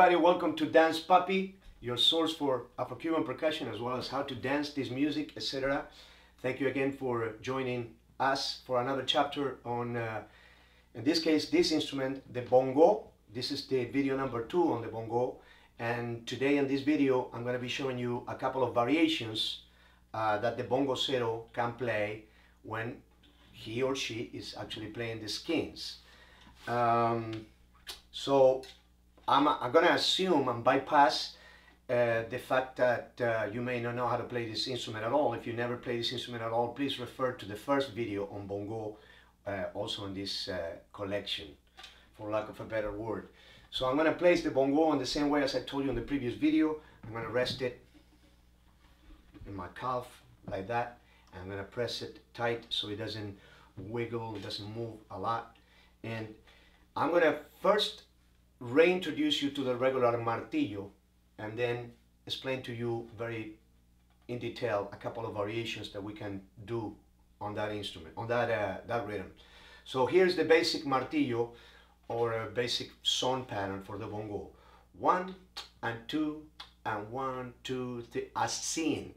everybody, welcome to Dance Papi, your source for Afro-Cuban percussion as well as how to dance this music, etc. Thank you again for joining us for another chapter on, uh, in this case, this instrument, the bongo. This is the video number two on the bongo. And today in this video, I'm going to be showing you a couple of variations uh, that the bongo bongosero can play when he or she is actually playing the skins. Um, so I'm, I'm gonna assume and bypass uh, the fact that uh, you may not know how to play this instrument at all. If you never play this instrument at all, please refer to the first video on bongo, uh, also in this uh, collection, for lack of a better word. So I'm gonna place the bongo in the same way as I told you in the previous video. I'm gonna rest it in my calf like that. And I'm gonna press it tight so it doesn't wiggle, it doesn't move a lot. And I'm gonna first reintroduce you to the regular martillo and then explain to you very in detail a couple of variations that we can do on that instrument, on that, uh, that rhythm. So here's the basic martillo or a basic son pattern for the bongo. One and two and one, two, three, as seen.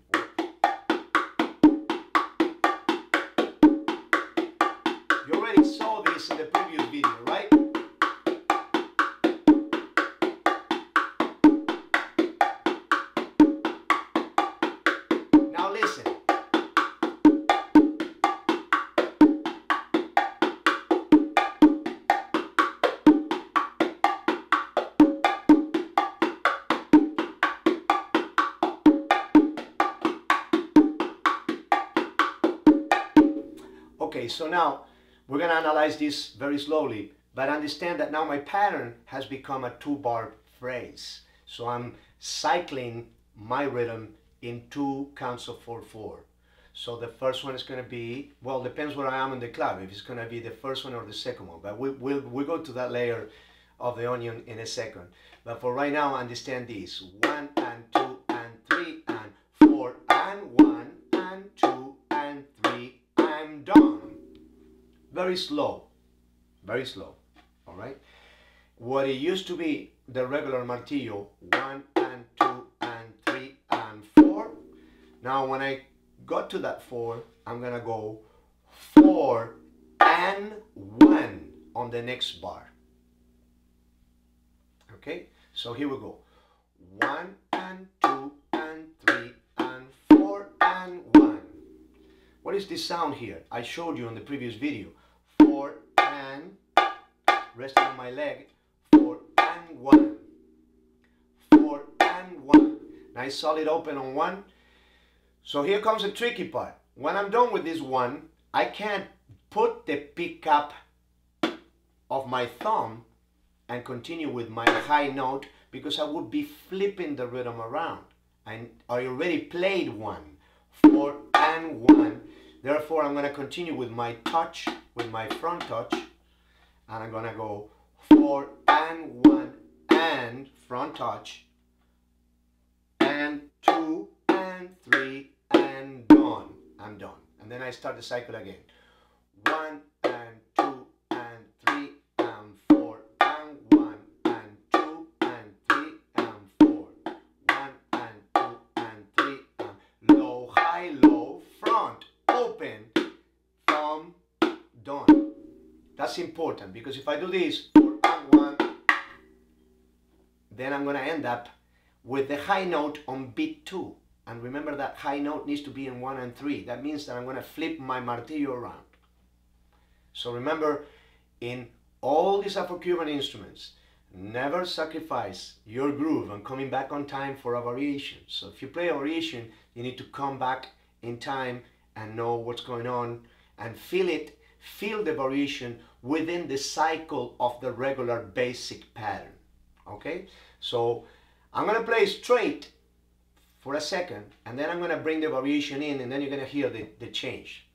Okay, so now we're going to analyze this very slowly, but understand that now my pattern has become a two-bar phrase. So I'm cycling my rhythm in two counts of 4-4. So the first one is going to be, well, depends where I am in the club, if it's going to be the first one or the second one, but we, we'll, we'll go to that layer of the onion in a second. But for right now, understand this. One and two Very slow, very slow, all right? What it used to be the regular martillo, one and two and three and four. Now when I got to that four, I'm gonna go four and one on the next bar. Okay, so here we go. One and two and three and four and one. What is this sound here? I showed you in the previous video. Resting on my leg, four and one. Four and one. Nice solid open on one. So here comes the tricky part. When I'm done with this one, I can't put the pickup of my thumb and continue with my high note because I would be flipping the rhythm around. And I already played one, four and one. Therefore, I'm going to continue with my touch, with my front touch, and I'm to go four and one and front touch, and two and three and done. I'm done. And then I start the cycle again. One and two important because if I do this, one, then I'm gonna end up with the high note on beat two. And remember that high note needs to be in one and three. That means that I'm gonna flip my martillo around. So remember, in all these Afro-Cuban instruments, never sacrifice your groove and coming back on time for a variation. So if you play a variation, you need to come back in time and know what's going on and feel it, feel the variation within the cycle of the regular basic pattern. Okay? So I'm gonna play straight for a second and then I'm gonna bring the variation in and then you're gonna hear the, the change.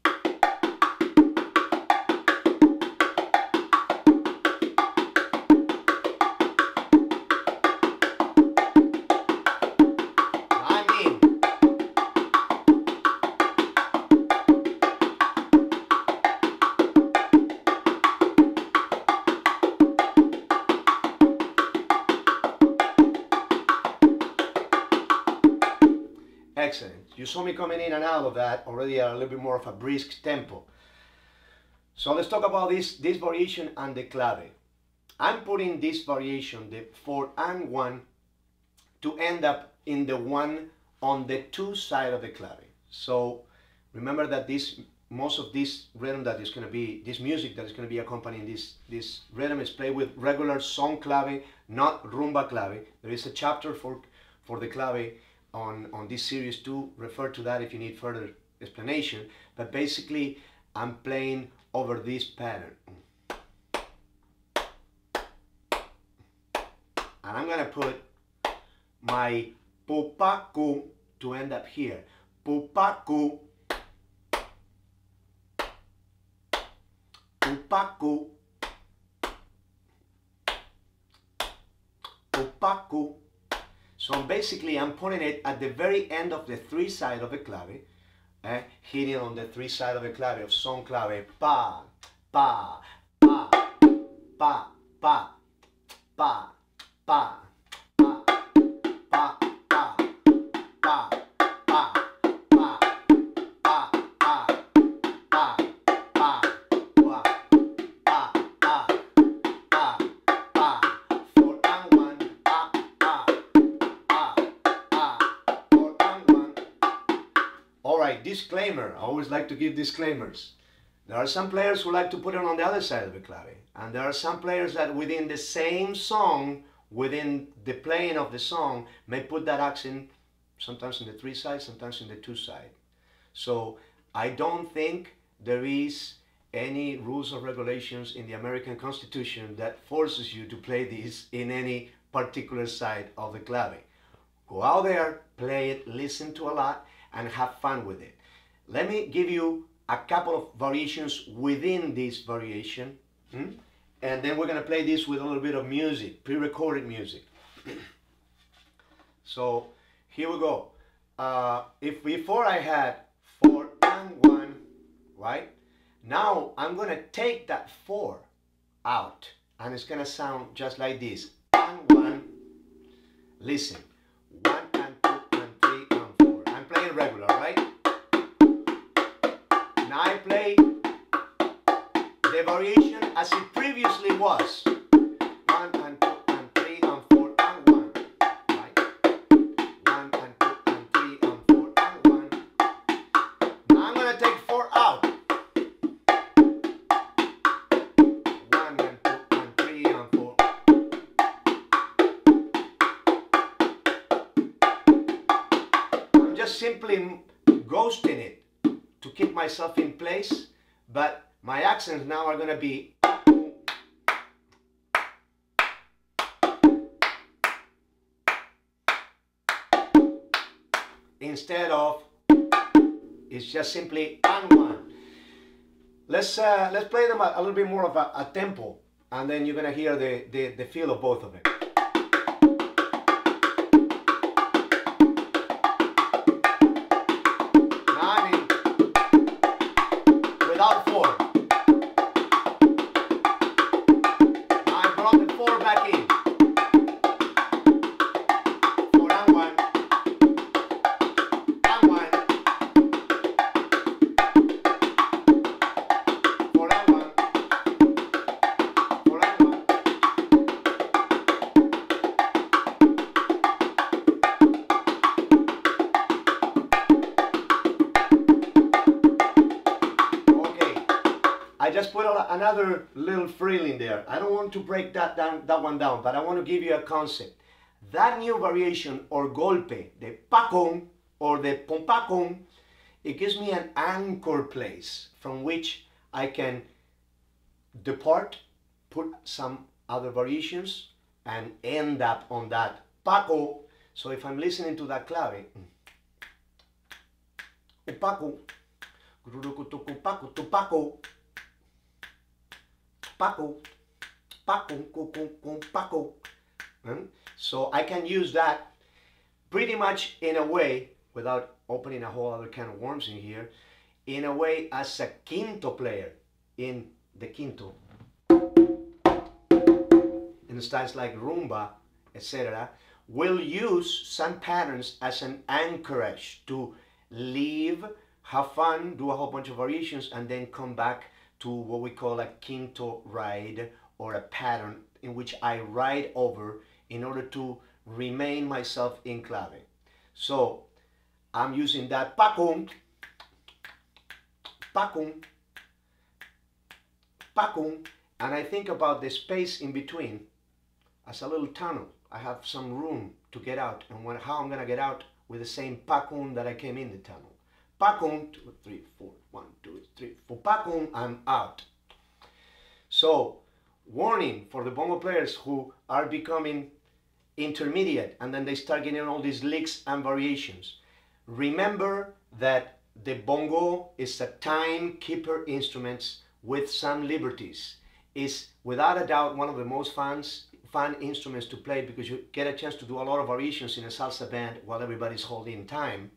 Saw me coming in and out of that already at a little bit more of a brisk tempo. So let's talk about this, this variation and the clave. I'm putting this variation, the 4 and 1, to end up in the 1 on the 2 side of the clave. So remember that this most of this rhythm that is going to be, this music that is going to be accompanying this, this rhythm is played with regular son clave, not rumba clave. There is a chapter for, for the clave on, on this series too. Refer to that if you need further explanation. But basically, I'm playing over this pattern. And I'm to put my pupaku to end up here. Pupaku Upaku. Upaku. So basically I'm putting it at the very end of the three side of the clave, eh, hitting on the three side of the clave of son clave, pa, pa, pa, pa, pa, pa, pa, disclaimer. I always like to give disclaimers. There are some players who like to put it on the other side of the clave. And there are some players that within the same song, within the playing of the song, may put that accent sometimes in the three side, sometimes in the two side. So I don't think there is any rules or regulations in the American Constitution that forces you to play this in any particular side of the clave. Go out there, play it, listen to a lot, and have fun with it. Let me give you a couple of variations within this variation. Hmm? And then we're going to play this with a little bit of music, pre-recorded music. so here we go. Uh, if before I had four and one, right? Now I'm going to take that four out and it's going to sound just like this. Listen, one and two and three and four. I'm playing regular, listen. The variation as it previously was. Myself in place, but my accents now are going to be instead of it's just simply and one. Let's uh, let's play them a, a little bit more of a, a tempo, and then you're gonna hear the, the the feel of both of them. Another little frill in there. I don't want to break that down, that one down, but I want to give you a concept. That new variation or golpe, the pacon or the pompacon, it gives me an anchor place from which I can depart, put some other variations, and end up on that paco. So if I'm listening to that clave, mm. paco, paco, Paco, Paco, Paco, Paco. Hmm? So I can use that pretty much in a way, without opening a whole other can of worms in here, in a way as a quinto player in the quinto. In styles like rumba, etc. will use some patterns as an anchorage to leave, have fun, do a whole bunch of variations, and then come back to what we call a quinto ride or a pattern in which I ride over in order to remain myself in clave. So I'm using that pacum, pacum, pacum, and I think about the space in between as a little tunnel. I have some room to get out and when, how I'm gonna get out with the same pacum that I came in the tunnel. Pacum, two, three, four, one, two, three, four, pacum, I'm out. So, warning for the bongo players who are becoming intermediate and then they start getting all these licks and variations. Remember that the bongo is a timekeeper instrument with some liberties. Is without a doubt one of the most fun, fun instruments to play because you get a chance to do a lot of variations in a salsa band while everybody's holding time.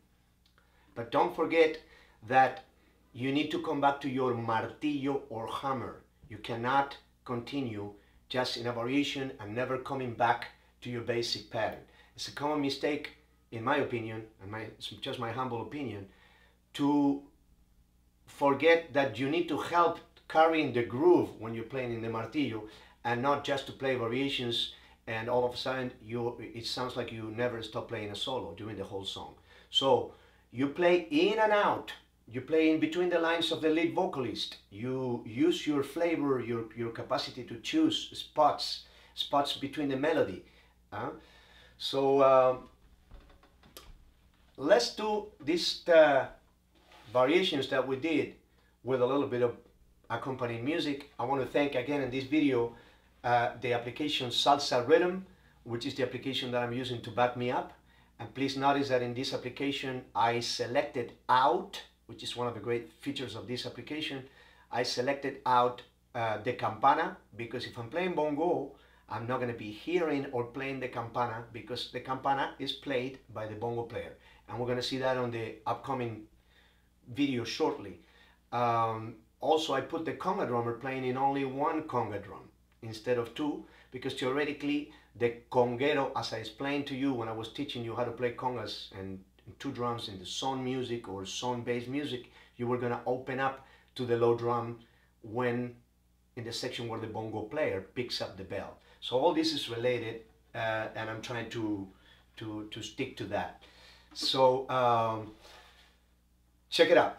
But don't forget that you need to come back to your martillo or hammer. You cannot continue just in a variation and never coming back to your basic pattern. It's a common mistake, in my opinion, and my, just my humble opinion, to forget that you need to help carrying the groove when you're playing in the martillo and not just to play variations and all of a sudden you it sounds like you never stop playing a solo during the whole song. So you play in and out you play in between the lines of the lead vocalist you use your flavor your your capacity to choose spots spots between the melody uh, so um, let's do these uh, variations that we did with a little bit of accompanying music. I want to thank again in this video uh, the application Salsa Rhythm, which is the application that I'm using to back me up. And please notice that in this application, I selected out, which is one of the great features of this application. I selected out uh, the campana because if I'm playing bongo, I'm not going to be hearing or playing the campana because the campana is played by the bongo player. And we're going to see that on the upcoming video shortly. Um, also, I put the conga drummer playing in only one conga drum instead of two because theoretically the conguero, as I explained to you when I was teaching you how to play congas and two drums in the son music or son based music, you were going to open up to the low drum when in the section where the bongo player picks up the bell. So all this is related uh, and I'm trying to, to, to stick to that. So um, check it out.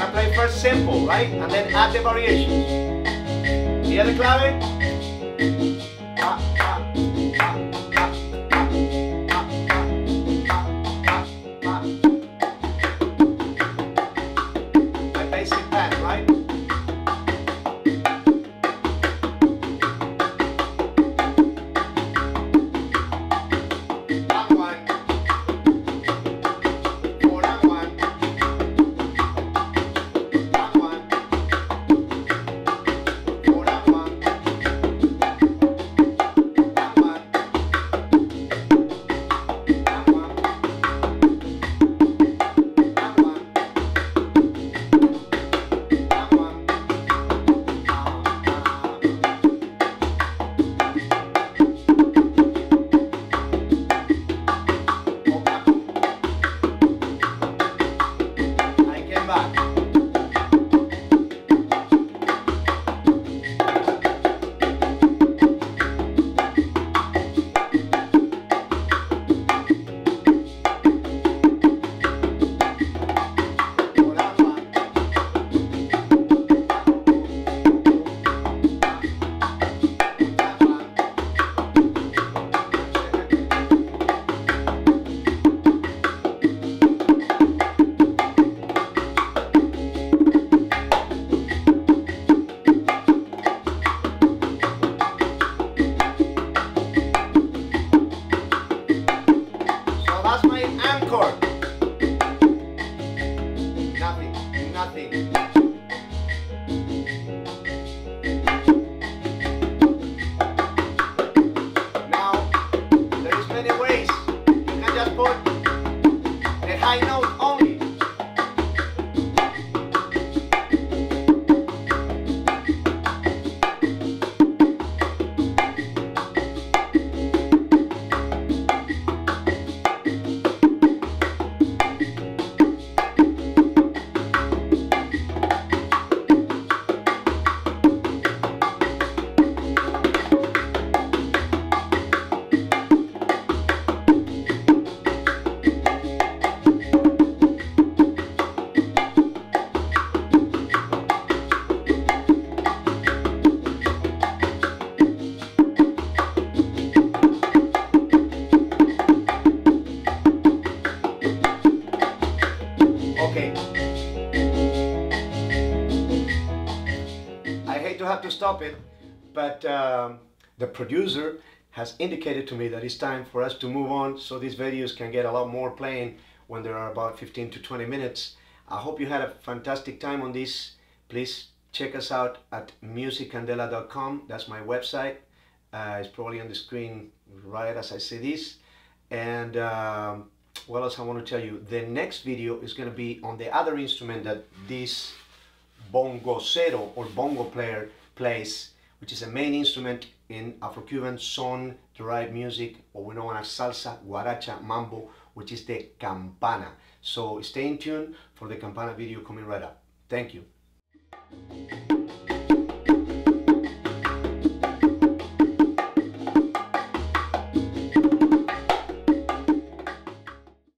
Gonna play first simple, right? And then add the variations. Hear the clave? Ah, ah. Stop it, but um, the producer has indicated to me that it's time for us to move on so these videos can get a lot more playing when there are about 15 to 20 minutes. I hope you had a fantastic time on this. Please check us out at musiccandela.com. That's my website. Uh, it's probably on the screen right as I say this. And um, what else I want to tell you? The next video is going to be on the other instrument that this bongosero or bongo player plays, which is a main instrument in Afro-Cuban son-derived music, or we know as salsa, guaracha, mambo, which is the campana. So stay in tune for the campana video coming right up. Thank you.